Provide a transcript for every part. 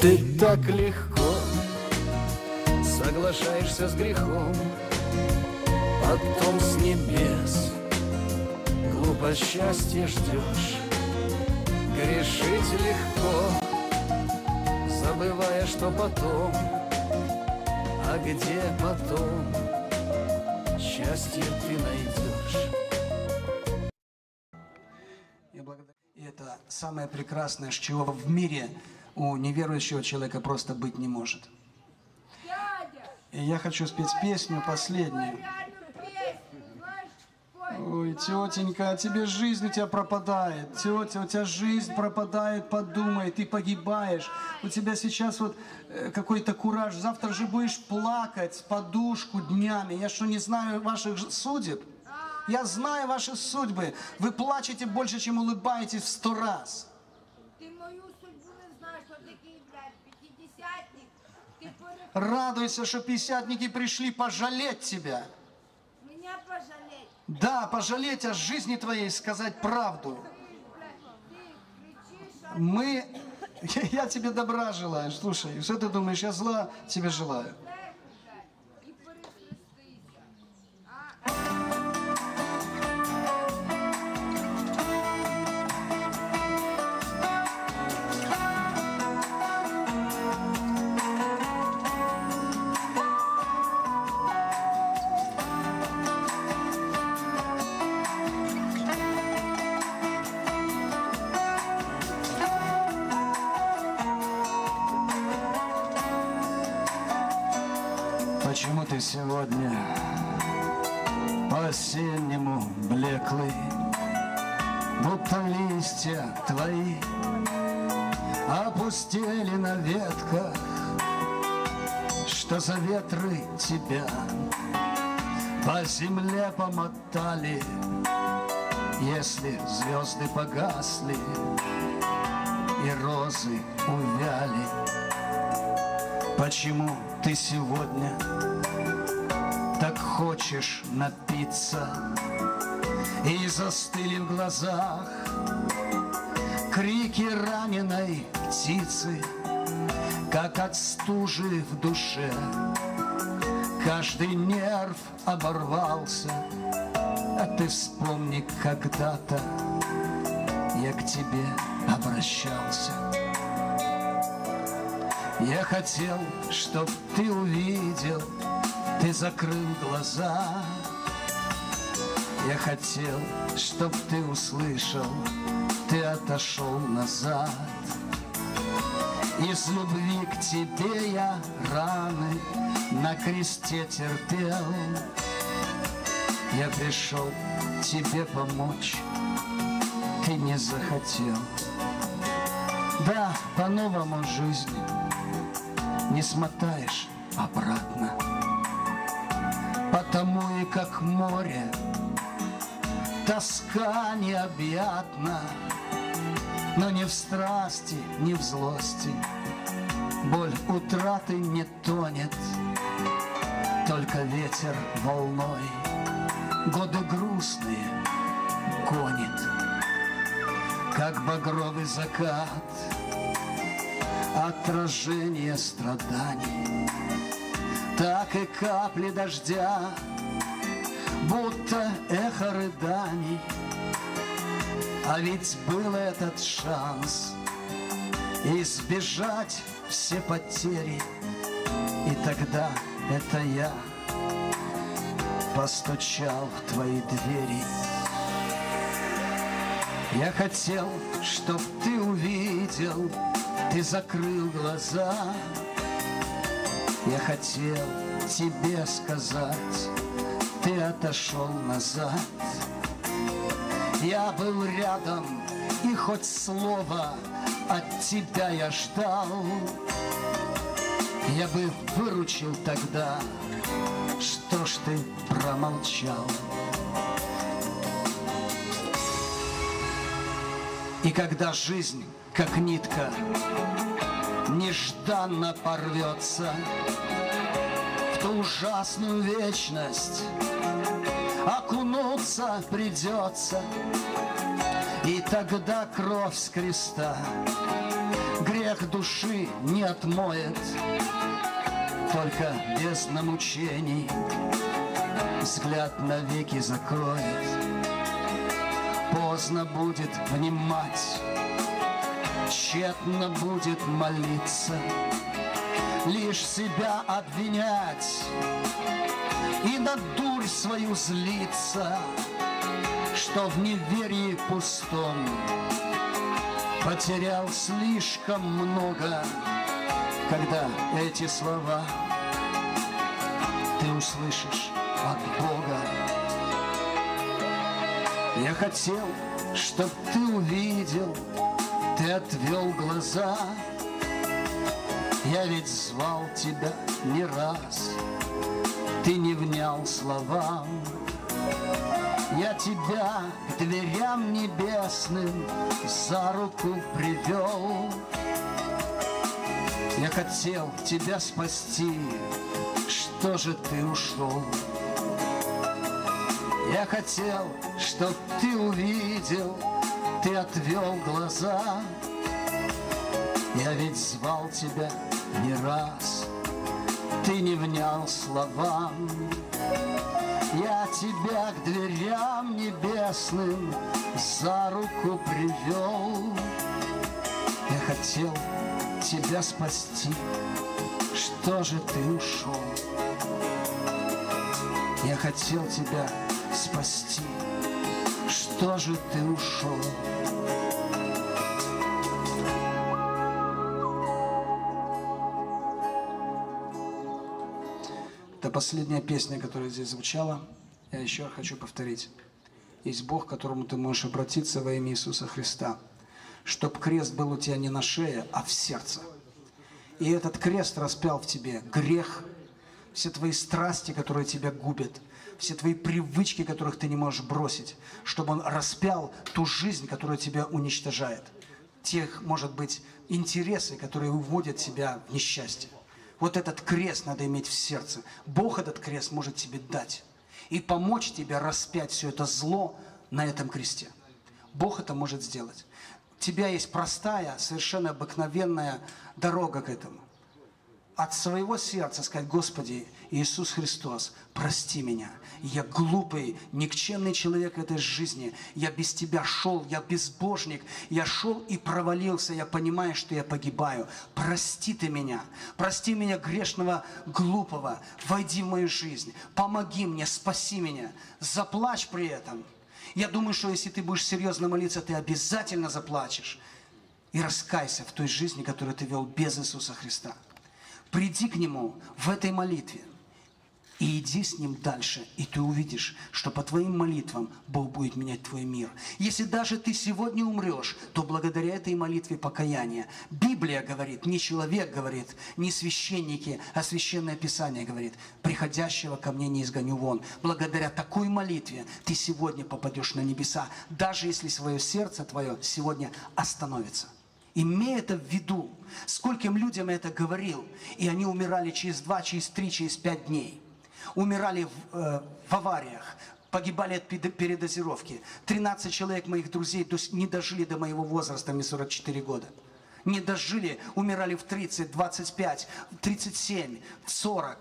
Ты так легко соглашаешься с грехом, Потом с небес глупо счастье ждешь. Грешить легко, забывая, что потом, А где потом счастье ты найдешь. И это самое прекрасное, чего в мире у неверующего человека просто быть не может. И я хочу спеть песню последнюю. Ой, тетенька, а тебе жизнь у тебя пропадает. Тетя, у тебя жизнь пропадает, подумай, ты погибаешь. У тебя сейчас вот э, какой-то кураж. Завтра же будешь плакать подушку днями. Я что, не знаю ваших судеб? Я знаю ваши судьбы. Вы плачете больше, чем улыбаетесь в сто раз. Радуйся, что писятники пришли пожалеть тебя. Меня пожалеть. Да, пожалеть о жизни твоей, сказать правду. Мы... Я тебе добра желаю. Слушай, что ты думаешь, я зла тебе желаю? Почему ты сегодня по-осеннему блеклый, Будто листья твои опустили на ветках, Что за ветры тебя по земле помотали, Если звезды погасли и розы увяли. Почему ты сегодня так хочешь напиться? И застыли в глазах крики раненой птицы Как от стужи в душе. Каждый нерв оборвался А ты вспомни когда-то Я к тебе обращался. Я хотел, чтоб ты увидел, ты закрыл глаза. Я хотел, чтоб ты услышал, ты отошел назад. Из любви к тебе я раны на кресте терпел. Я пришел тебе помочь, ты не захотел. Да, по-новому жизнь не смотаешь обратно. Потому и как море тоска необъятна, но не в страсти, не в злости. Боль утраты не тонет, только ветер волной годы грустные гонит, как багровый закат отражение страданий, так и капли дождя, будто эхо рыданий. А ведь был этот шанс избежать все потери, и тогда это я постучал в твои двери. Я хотел, чтоб ты увидел, ты закрыл глаза. Я хотел тебе сказать, ты отошел назад. Я был рядом, и хоть слово от тебя я ждал, я бы выручил тогда, что ж ты промолчал. И когда жизнь, как нитка, нежданно порвется в ту ужасную вечность, окунуться придется. И тогда кровь с креста Грех души не отмоет, Только без намучений Взгляд навеки закроет. Поздно будет внимать, Тщетно будет молиться, Лишь себя обвинять И на дурь свою злиться — что в неверии пустом Потерял слишком много, когда эти слова Ты услышишь от Бога. Я хотел, чтоб ты увидел, ты отвел глаза. Я ведь звал тебя не раз, ты не внял словам. Я тебя к дверям небесным за руку привел. Я хотел тебя спасти, что же ты ушел? Я хотел, чтоб ты увидел, ты отвел глаза. Я ведь звал тебя не раз, ты не внял словам. Я тебя к дверям небесным за руку привел. Я хотел тебя спасти, что же ты ушел? Я хотел тебя спасти, что же ты ушел? Это последняя песня, которая здесь звучала. Я еще хочу повторить. Есть Бог, к которому ты можешь обратиться во имя Иисуса Христа. Чтоб крест был у тебя не на шее, а в сердце. И этот крест распял в тебе грех, все твои страсти, которые тебя губят, все твои привычки, которых ты не можешь бросить, чтобы он распял ту жизнь, которая тебя уничтожает. Тех, может быть, интересы, которые уводят тебя в несчастье. Вот этот крест надо иметь в сердце. Бог этот крест может тебе дать и помочь тебе распять все это зло на этом кресте. Бог это может сделать. У тебя есть простая, совершенно обыкновенная дорога к этому от своего сердца сказать, Господи, Иисус Христос, прости меня. Я глупый, никчемный человек этой жизни. Я без Тебя шел, я безбожник. Я шел и провалился, я понимаю, что я погибаю. Прости Ты меня. Прости меня, грешного, глупого. Войди в мою жизнь. Помоги мне, спаси меня. Заплачь при этом. Я думаю, что если ты будешь серьезно молиться, ты обязательно заплачешь. И раскайся в той жизни, которую ты вел без Иисуса Христа. Приди к Нему в этой молитве и иди с Ним дальше, и ты увидишь, что по твоим молитвам Бог будет менять твой мир. Если даже ты сегодня умрешь, то благодаря этой молитве покаяния. Библия говорит, не человек говорит, не священники, а Священное Писание говорит, приходящего ко мне не изгоню вон. Благодаря такой молитве ты сегодня попадешь на небеса, даже если свое сердце твое сегодня остановится. Имея это в виду, скольким людям я это говорил, и они умирали через два, через три, через пять дней. Умирали в, э, в авариях, погибали от передозировки. 13 человек моих друзей не дожили до моего возраста, мне 44 года. Не дожили, умирали в 30, 25, 37, 40.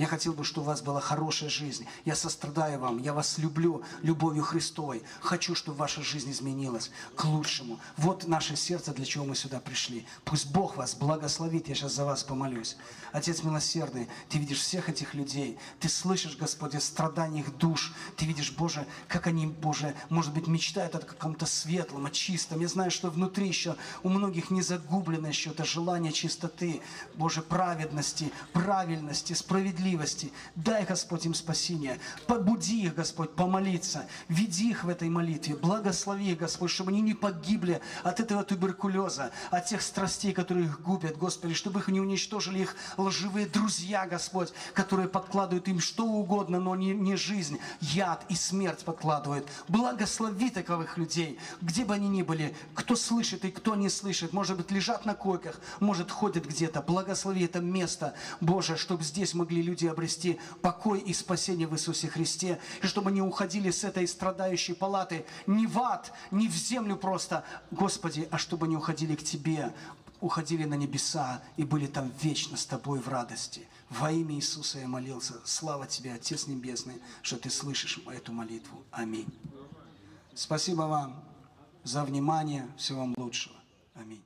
Я хотел бы, чтобы у вас была хорошая жизнь. Я сострадаю вам, я вас люблю любовью Христовой. Хочу, чтобы ваша жизнь изменилась к лучшему. Вот наше сердце, для чего мы сюда пришли. Пусть Бог вас благословит, я сейчас за вас помолюсь. Отец милосердный, Ты видишь всех этих людей. Ты слышишь, Господи, страдания их душ. Ты видишь, Боже, как они, Боже, может быть, мечтают о каком-то светлом, о чистом. Я знаю, что внутри еще у многих не загублено еще это желание чистоты, Боже, праведности, правильности, справедливости справедливости. Дай, Господь, им спасение. Побуди их, Господь, помолиться. Веди их в этой молитве. Благослови их, Господь, чтобы они не погибли от этого туберкулеза, от тех страстей, которые их губят, Господи, чтобы их не уничтожили их лживые друзья, Господь, которые подкладывают им что угодно, но не, не жизнь, яд и смерть подкладывают. Благослови таковых людей, где бы они ни были, кто слышит и кто не слышит, может быть, лежат на койках, может, ходят где-то. Благослови это место, Боже, чтобы здесь могли люди люди обрести покой и спасение в Иисусе Христе, и чтобы они уходили с этой страдающей палаты не в ад, не в землю просто, Господи, а чтобы они уходили к Тебе, уходили на небеса и были там вечно с Тобой в радости. Во имя Иисуса я молился. Слава Тебе, Отец Небесный, что Ты слышишь эту молитву. Аминь. Спасибо вам за внимание. Всего вам лучшего. Аминь.